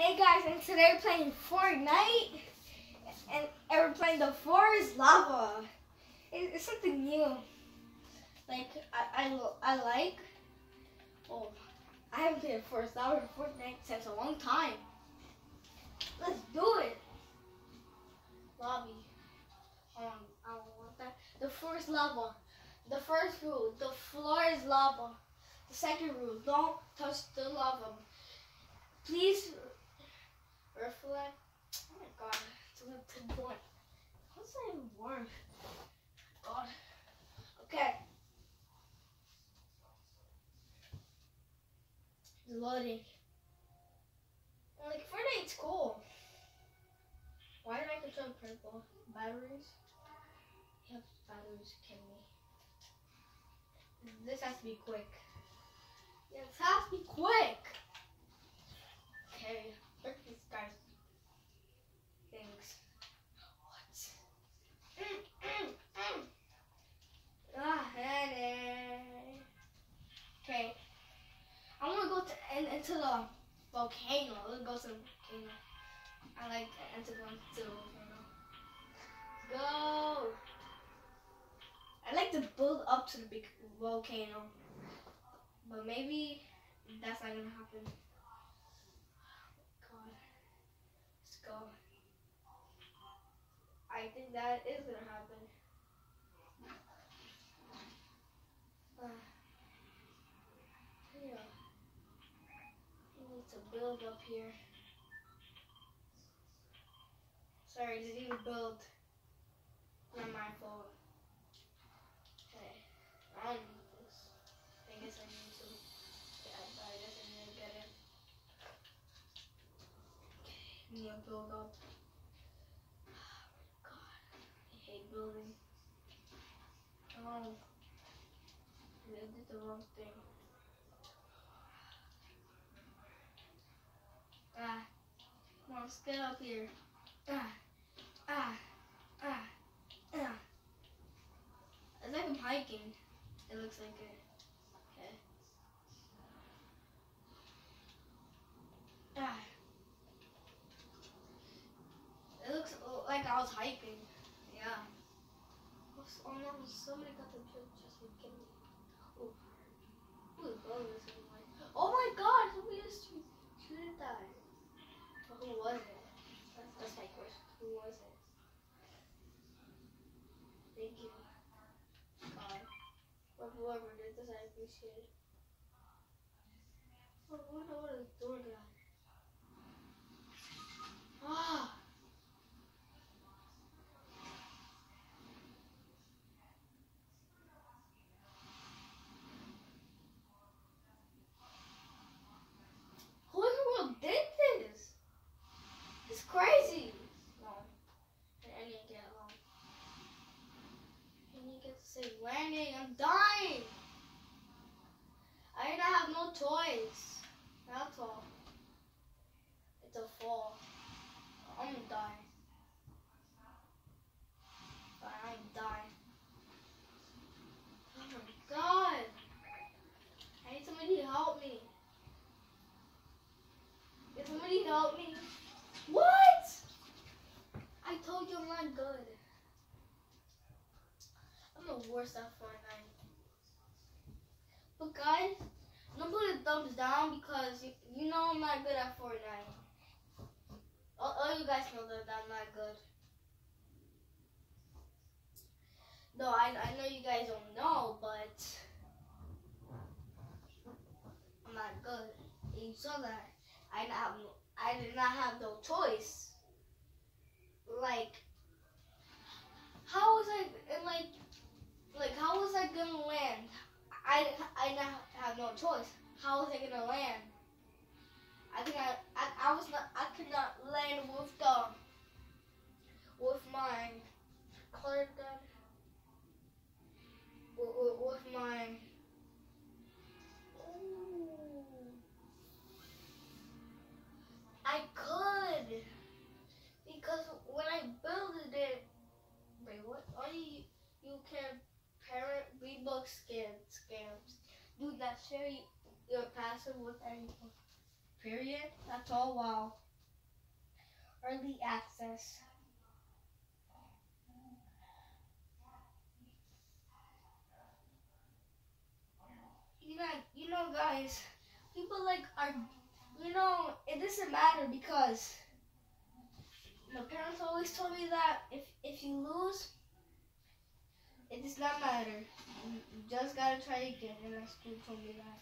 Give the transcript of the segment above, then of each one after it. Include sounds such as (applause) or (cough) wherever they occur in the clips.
Hey guys, and today we're playing Fortnite, and, and we're playing the Floor is Lava. It, it's something new. Like I, I, I like. Oh, I haven't played Floor is Lava or Fortnite since a long time. Let's do it. Lobby. Um, I don't want that. The Floor is Lava. The first rule: the floor is lava. The second rule: don't touch the lava. Please reflect. Oh my god, it's a little too point. How's that even work? God. Okay. Loading. Like Fortnite's cool. Why did I control purple? Batteries? Yep, batteries kill me. This has to be quick. Yeah, this has to be quick. Okay, look at this guy's things. What? Mm, mm, mm. Ah, honey. Okay, I want to go to in, into the volcano. Let's go to the volcano. I like to enter the to the volcano. Go. I like to build up to the big volcano, but maybe that's not gonna happen. God, let's go. I think that is gonna happen. Uh, yeah. I need to build up here. Sorry, didn't build. Not my fault. Okay. I don't need this. I guess I need to. Yeah, I guess I need to get it. Okay, need to build up. Oh God, I hate building. Oh. I did the wrong thing. Ah. Come on, get up here. Ah. Ah. Ah. Ah. It's like I'm hiking. It looks like it. Okay. Ah. It looks like I was hiking. Yeah. Oh no, somebody got the joke just to get me. Oh. Who is this anyway? Oh my god, somebody just shooted that. Who was it? That's, that's my question. Who was it? Thank you. God. Or whoever did this, I appreciate it. Oh, wonder what is door guy. Ah! Who in the world did this? It's crazy. No. I need to get along. I need to get to say landing. I'm dying. I don't have no toys. That's all. It's a fall. I'm gonna die. I'm dying. Oh my god. I need somebody to help me. Can somebody help me? What? I told you I'm not good. Worst Fortnite. But guys, don't put a thumbs down because you, you know I'm not good at Fortnite. All, all you guys know that I'm not good. No, I, I know you guys don't know, but I'm not good. You saw that. I not I did not have no choice. Like, how was I and like, like how was I gonna land? I I have no choice. How was I gonna land? I not. I, I was not. I could not land with the Period. That's all. Wow. early access. You know, you know, guys, people like are, you know, it doesn't matter because my parents always told me that if if you lose, it does not matter. You, just gotta try again, and my school told me that.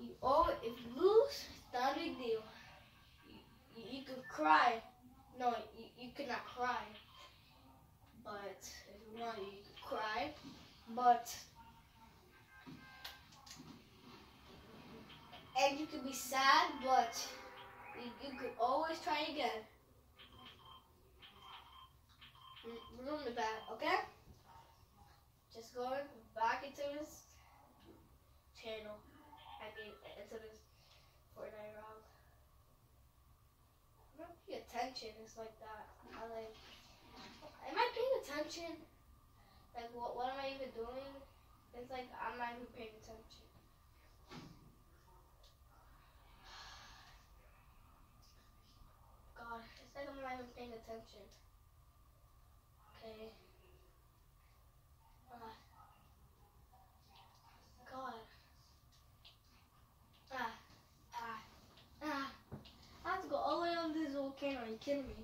You oh, if you lose, it's not a big deal. You, you, could cry. No, you, you could not cry. But if you want, you could cry. But and you could be sad, but you, could always try again. Re- Remember that, okay? Just going back into this channel. I mean, into this Fortnite round. I'm not paying attention. It's like that. I like. Am I paying attention? Like, what? What am I even doing? It's like I'm not even paying attention. God, it's like I'm not even paying attention. Okay. Ah. God. Ah. Ah. Ah. I have to go all the way on this volcano. Are you kidding me?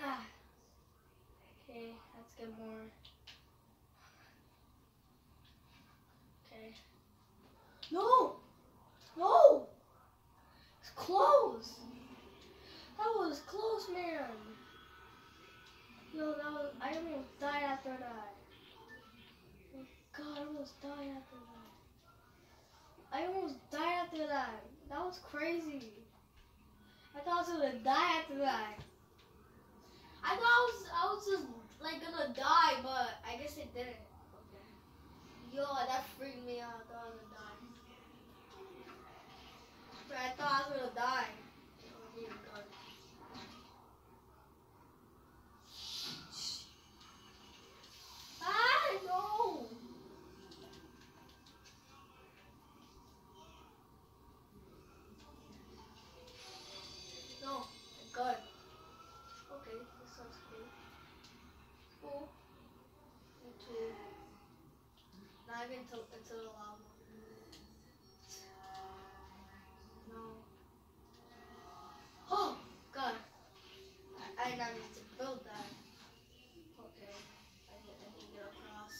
Ah. Okay, let's get more. Okay. No! No! It's close! That was close, man! Yo, that was. I almost died after that. Oh, God, I almost died after that. I almost died after that. That was crazy. I thought I was gonna die after that. I thought I was, I was just like gonna die, but I guess it didn't. Okay. Yo, that freaked me out. I thought I was gonna die. But I thought I was gonna die. Not even into, into the lava. No. Oh God! I, I now need to build that. Okay, I need, I need to get across.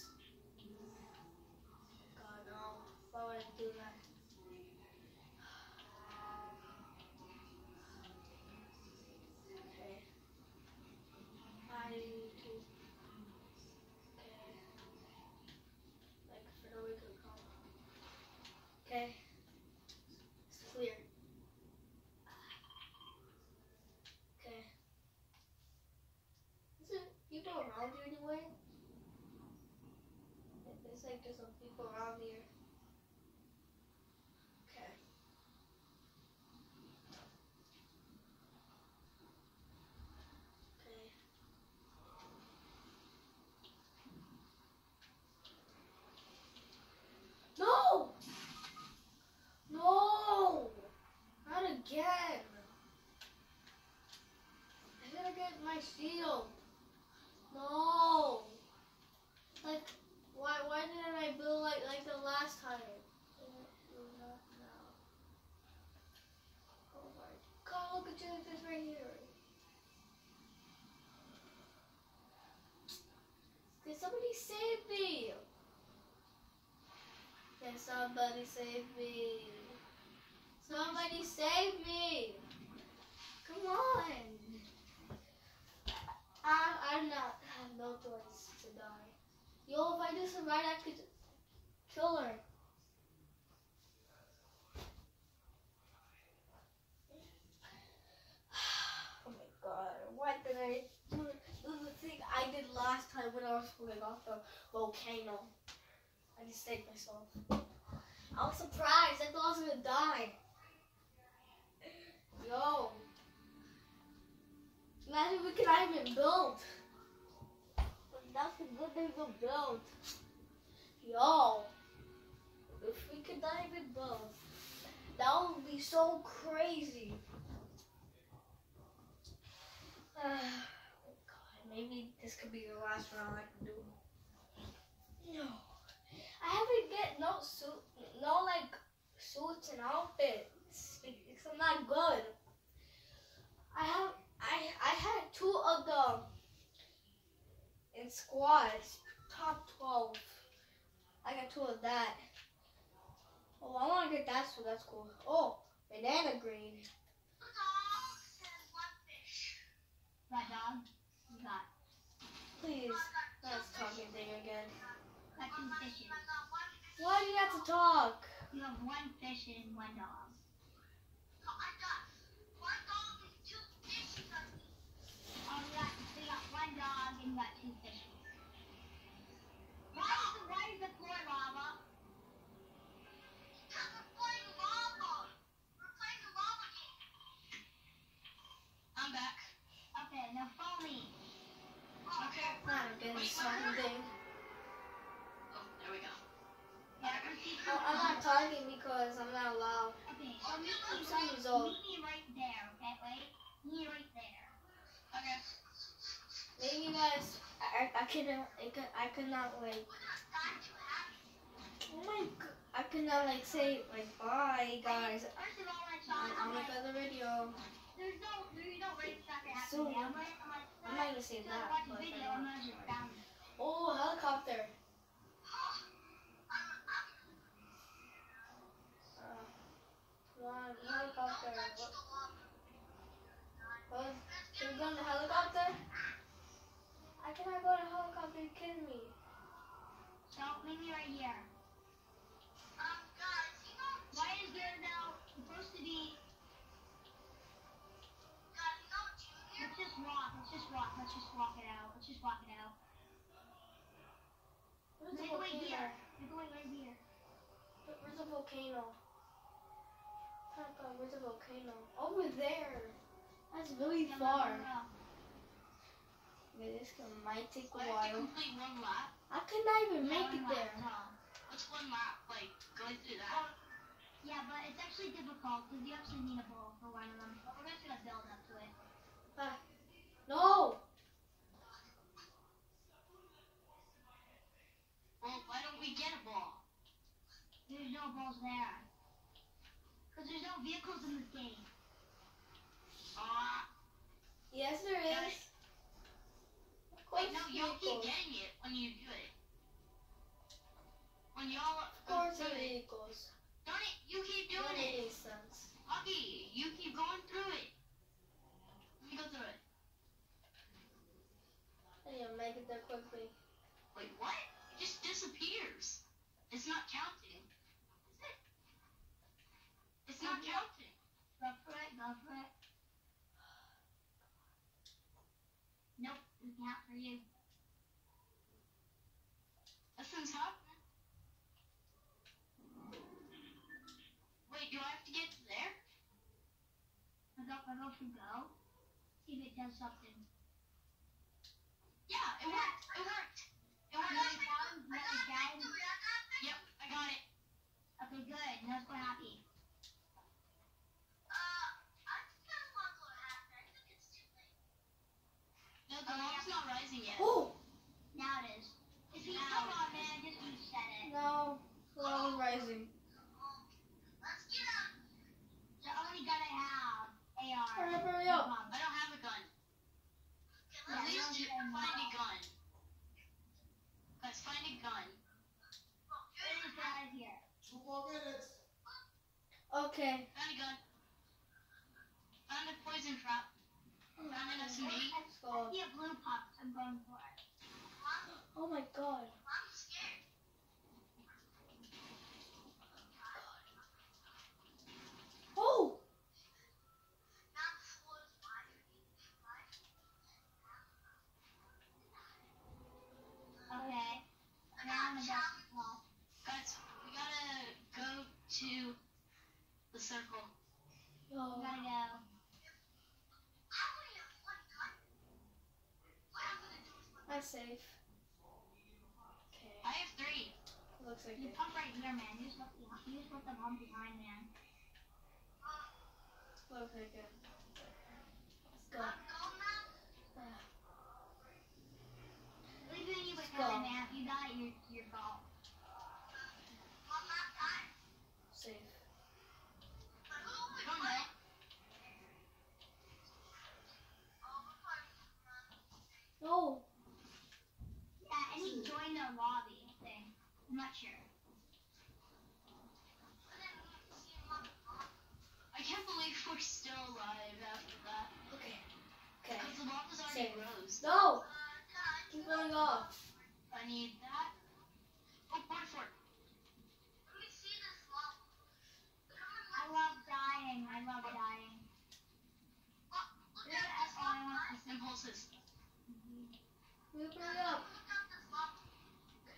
God no! Why would I do that? Okay. I need to. Okay. Like for no we could come. Okay. It's clear. Okay. Is there people around you anyway? There's some people around here. Okay. Okay. No! No! Not again! I gotta get my shield. No! Like, why why didn't I build like like the last time? Not now. Oh my god, look at this right here. Can somebody save me? Can somebody save me? Somebody save me! Come on! I, I'm not, I have no choice to die. Yo, if I do survive, I could kill her. Oh my god, why did I do do the thing I did last time when I was falling off the volcano? I just saved myself. I was surprised. I thought I was gonna die. Yo. Imagine we could not even build. But that's a good thing to build. Yo. If we could a diamond bow. That would be so crazy. Uh, God, maybe this could be the last round I can do. No. I haven't get no suit, no like suits and outfits because I'm not good. I have I I had two of them in squads, top twelve. I got two of that. Oh, I want to get that, so that's cool. Oh, banana green. That dog, you got, Please, that's talking thing again. got two fishes. Why do you have to talk? You have one fish and one dog. Oh, you got, so you got one dog and got two fishes. Why is the, why is the floor lava? I'm back. Okay, now follow me. Okay. Not again, this talking thing. Oh, there we go. Yeah. Oh, I'm not talking because I'm not allowed. Okay, so meet me, Some right, is old. meet me right there, okay? Wait. Meet me right there. Okay. Maybe you guys, I, I, I couldn't, I could, I could not like, oh my, g- I could not like say like bye guys. First of all, I'm, talk I'm gonna the video. There's no, there's no race track that. I'm I'm gonna, I'm not gonna say that, but video. I'm I'm not. Oh, helicopter. (laughs) Uh, come on, helicopter. What, what, can we go in the helicopter? I cannot go in the helicopter. You kidding me? So meet me right here. Why is there now supposed to be? Let's just walk. Let's just walk. Let's just walk it out. Let's just walk it the going volcano? here. We're going right here. Where- Where's the volcano? Papa, where's the volcano? Over there. That's really no, far. Okay, this can- might take a I while. complete one lap. I could not even make it no, there. no. What's one lap? Like going through that? Um, yeah, but it's actually difficult because you actually need a ball for one of them. But we're just gonna build up to it. No! Well, why don't we get a ball? Balls there. Because there's no vehicles in this game. Ah. Yes, there is. Got is. it. Of course, Wait, no, you'll keep getting it when you do it. When y'all Of course, there it. vehicles. Don't it? You keep doing it. makes sense. Huggy, you keep going through it. Let me go through it. To make it there quickly. Wait, what? It just disappears. It's not counting. Is it? It's not Mhm. counting. Go for it, go for it. Nope, it's not for you. Nothing's happening. Wait, do I have to get to there? I go, go if it does something. Yeah, it worked. It worked. It You worked. got it down? You got it down? Yep, I got it. Okay, good. Now let's go happy. No, the lava's not rising yet. Oh! Now it is. If you come on, man, just reset it. No. Lava rising. The only gun I have, AR. Hurry up, hurry up. Um, I don't have a gun. Yeah, At no, least you you don't find a know. gun. Guys, find a gun. It is right here. Okay. Found a gun. Found a poison trap. Found an SMG. Let's I see a oh blue pop. I'm going for it. Oh my god. Oh! Okay. Now I'm about to pop. Guys, we gotta go to circle. We Yo. gotta go. That's safe. Okay. I have three. Look looks like You it. pump right here, man. You just put the, you just put the pump behind, man. Looks like it. Let's go. Ah, Leave you with Go. Man. You die, you're, you're gone. safe. I don't know. No. Yeah, and he joined the lobby thing. I'm not sure. I can't believe we're still alive after that. Okay. Okay. Because the lava's already Same. rose. No. Keep going off. I need that. Oh, water fort. I love dying. I love dying. That's all I want to see. Impulses. Keep going up.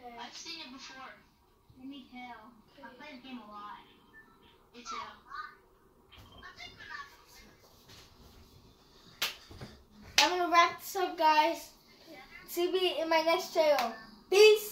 Okay. I've seen it before. Me too. I play this game a lot. Me too. I'm gonna wrap this up, guys. See me in my next channel. Peace.